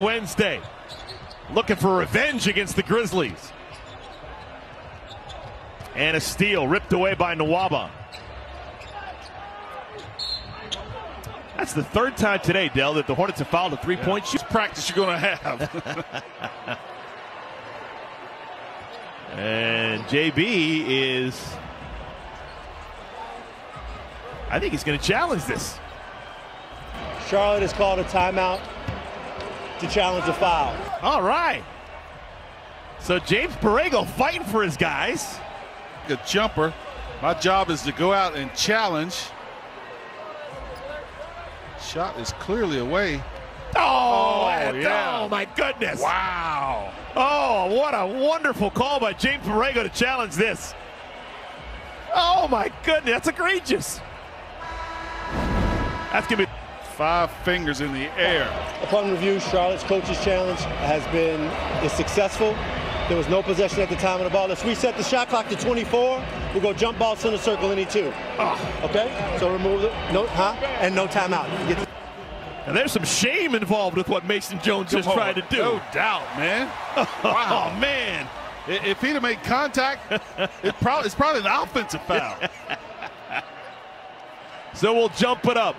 Wednesday. Looking for revenge against the Grizzlies. And a steal ripped away by Nwaba. That's the third time today, Dell, that the Hornets have fouled a three-point yeah. shoot. Practice you're going to have. and JB is, I think he's going to challenge this. Charlotte has called a timeout to challenge the foul. All right. So James Borrego fighting for his guys. A jumper. My job is to go out and challenge. Shot is clearly away. Oh, oh, yeah. oh my goodness. Wow. Oh, what a wonderful call by James Borrego to challenge this. Oh my goodness, that's egregious. That's going to be five fingers in the air. Upon review, Charlotte's coach's challenge has been is successful. There was no possession at the time of the ball. Let's reset the shot clock to 24. We'll go jump ball center circle any two. Oh. Ah. Okay? So remove it. No, huh? And no timeout. And there's some shame involved with what Mason Jones just tried to do. No doubt, man. Oh, wow. Oh, man. If he'd have made contact, it probably, it's probably an offensive foul. so we'll jump it up.